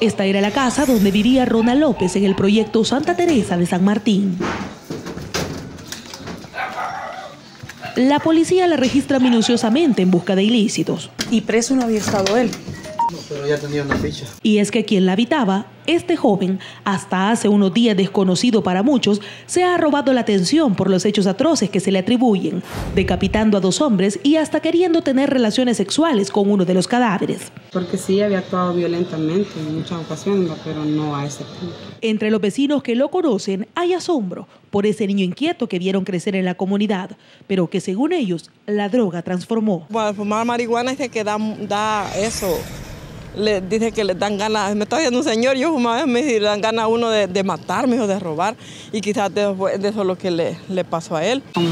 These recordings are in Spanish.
Esta era la casa donde vivía Ronald López en el proyecto Santa Teresa de San Martín. La policía la registra minuciosamente en busca de ilícitos. Y preso no había estado él. No, pero ya tenía una ficha. Y es que quien la habitaba, este joven, hasta hace unos días desconocido para muchos, se ha robado la atención por los hechos atroces que se le atribuyen, decapitando a dos hombres y hasta queriendo tener relaciones sexuales con uno de los cadáveres. Porque sí había actuado violentamente en muchas ocasiones, pero no a ese punto. Entre los vecinos que lo conocen hay asombro por ese niño inquieto que vieron crecer en la comunidad, pero que según ellos la droga transformó. Bueno, fumar marihuana dice que da, da eso, le dice que le dan ganas, me está diciendo un señor, yo fumaba, me dice, le dan ganas a uno de, de matarme o de robar, y quizás de, de eso es lo que le, le pasó a él. Como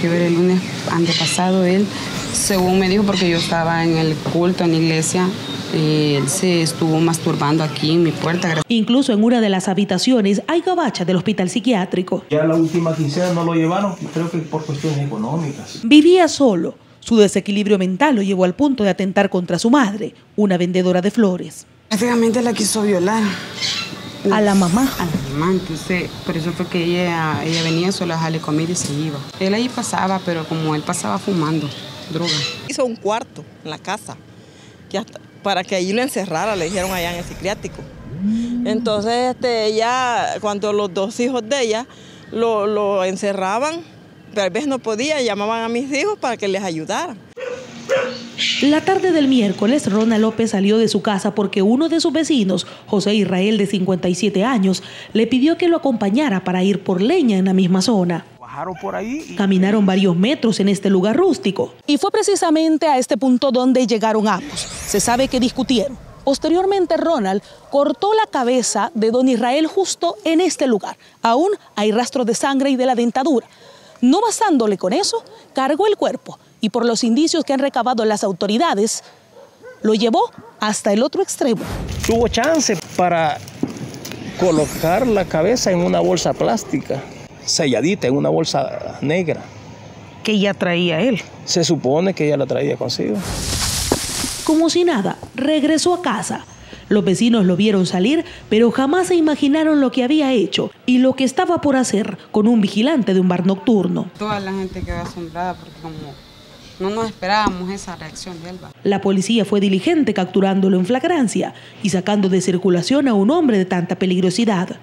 que ver el lunes antepasado, él, según me dijo, porque yo estaba en el culto en la iglesia, él se estuvo masturbando aquí en mi puerta. Incluso en una de las habitaciones hay gabacha del hospital psiquiátrico. Ya la última quincena no lo llevaron, creo que por cuestiones económicas. Vivía solo. Su desequilibrio mental lo llevó al punto de atentar contra su madre, una vendedora de flores. Efectivamente la quiso violar. A la mamá. A la mamá, entonces por eso fue que ella, ella venía solo a dejarle comida y se iba. Él ahí pasaba, pero como él pasaba fumando droga. Hizo un cuarto en la casa que hasta, para que allí lo encerrara, le dijeron allá en el psiquiátrico. Entonces este, ella, cuando los dos hijos de ella lo, lo encerraban, pero a veces no podía, llamaban a mis hijos para que les ayudaran. La tarde del miércoles, Ronald López salió de su casa porque uno de sus vecinos, José Israel, de 57 años, le pidió que lo acompañara para ir por leña en la misma zona. Por ahí y... Caminaron varios metros en este lugar rústico. Y fue precisamente a este punto donde llegaron ambos. Se sabe que discutieron. Posteriormente, Ronald cortó la cabeza de don Israel justo en este lugar. Aún hay rastros de sangre y de la dentadura. No basándole con eso, cargó el cuerpo y por los indicios que han recabado las autoridades, lo llevó hasta el otro extremo. Tuvo chance para colocar la cabeza en una bolsa plástica, selladita en una bolsa negra. Que ya traía él. Se supone que ella la traía consigo. Como si nada, regresó a casa. Los vecinos lo vieron salir, pero jamás se imaginaron lo que había hecho y lo que estaba por hacer con un vigilante de un bar nocturno. Toda la gente quedó asombrada porque como no nos esperábamos esa reacción de Elba. La policía fue diligente capturándolo en flagrancia y sacando de circulación a un hombre de tanta peligrosidad.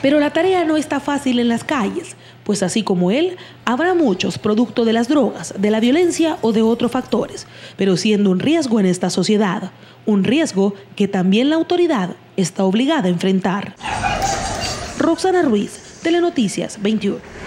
Pero la tarea no está fácil en las calles, pues así como él, habrá muchos producto de las drogas, de la violencia o de otros factores, pero siendo un riesgo en esta sociedad, un riesgo que también la autoridad está obligada a enfrentar. Roxana Ruiz, Telenoticias 21.